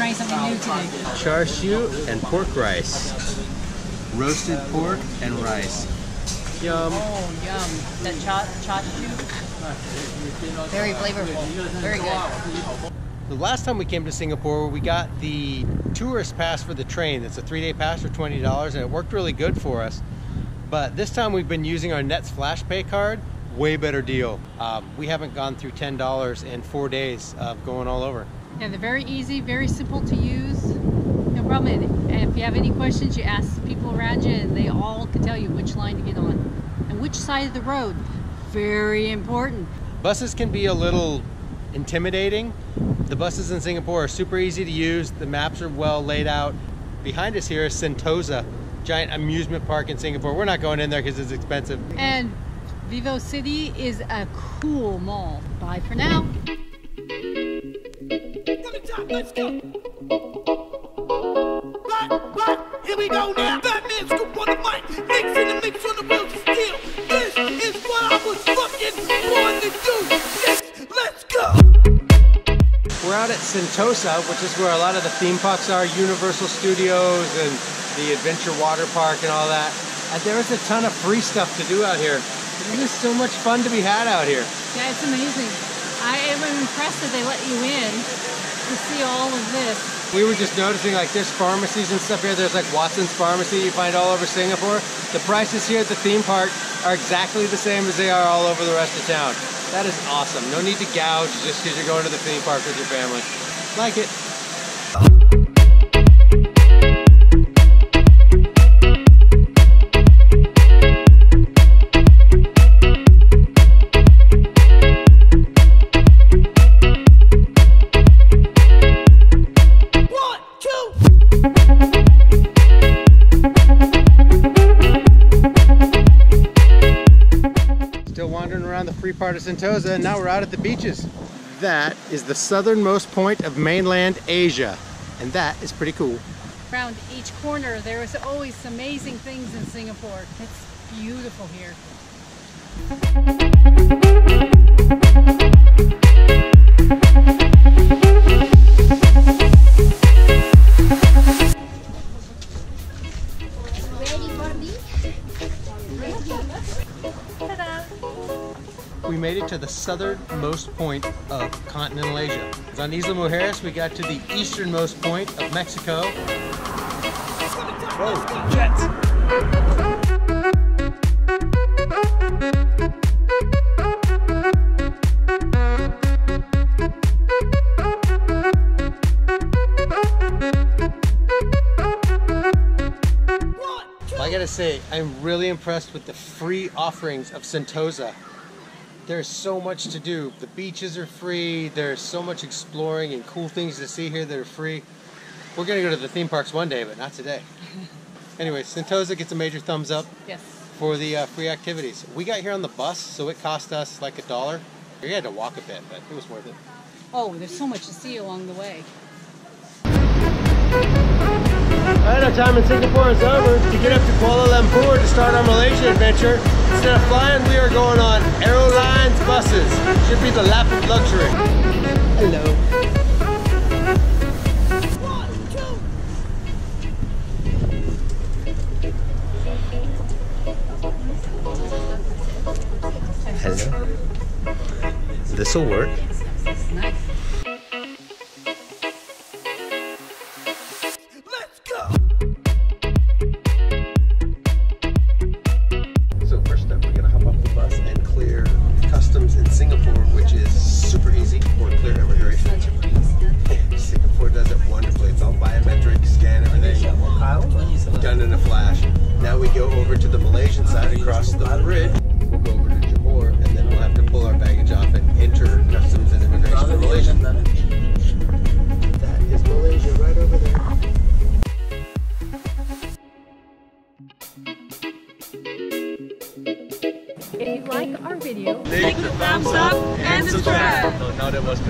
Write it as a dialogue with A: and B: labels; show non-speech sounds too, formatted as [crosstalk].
A: trying something new today.
B: Char siu and pork rice. Roasted pork and rice. Yum.
A: Oh, yum. That cha cha chu. Very flavorful. Very good.
B: The last time we came to Singapore, we got the tourist pass for the train. It's a three-day pass for $20 and it worked really good for us. But this time we've been using our Nets Flash Pay card. Way better deal. Um, we haven't gone through $10 in four days of going all over.
A: Yeah, they're very easy, very simple to use. No problem. And if you have any questions, you ask people around you and they all can tell you which line to get on and which side of the road. Very important.
B: Buses can be a little intimidating. The buses in Singapore are super easy to use. The maps are well laid out. Behind us here is Sentosa, giant amusement park in Singapore. We're not going in there because it's expensive.
A: And Vivo City is a cool mall. Bye for now.
B: Sentosa, which is where a lot of the theme parks are, Universal Studios and the Adventure Water Park and all that. And there is a ton of free stuff to do out here. It is so much fun to be had out here.
A: Yeah, it's amazing. I am impressed that they let you in to see all of this.
B: We were just noticing like there's pharmacies and stuff here. There's like Watson's Pharmacy you find all over Singapore. The prices here at the theme park are exactly the same as they are all over the rest of town. That is awesome. No need to gouge just because you're going to the theme park with your family. Like it. Around the of Sentosa and now we're out at the beaches. That is the southernmost point of mainland Asia. And that is pretty cool.
A: Around each corner, there is always amazing things in Singapore. It's beautiful here.
B: We made it to the southernmost point of continental Asia. On Isla Mujeres, we got to the easternmost point of Mexico. Jets! I gotta say, I'm really impressed with the free offerings of Sentosa. There's so much to do. The beaches are free. There's so much exploring and cool things to see here that are free. We're gonna go to the theme parks one day, but not today. [laughs] anyway, Sentosa gets a major thumbs up
A: Yes.
B: for the uh, free activities. We got here on the bus, so it cost us like a dollar. We had to walk a bit, but it was worth it.
A: Oh, there's so much to see along the way.
B: Alright, our time in Singapore is over. To get up to Kuala Lumpur to start our Malaysia adventure, instead of flying, we are going on Aerolines buses. Should be the lap of luxury. Hello.
C: One, two.
B: Hello. This will work. Singapore, which is super easy, or clear immigration. Singapore does it wonderfully. It's all biometric, scan everything, done in a flash. Now we go over to the Malaysian side across the bridge. We'll go over to Johor, and then we'll have to pull our baggage off and enter customs and immigration in Malaysia. That is Malaysia right over there.
A: If you like our video,
B: Click the thumbs up and subscribe. No, that was good.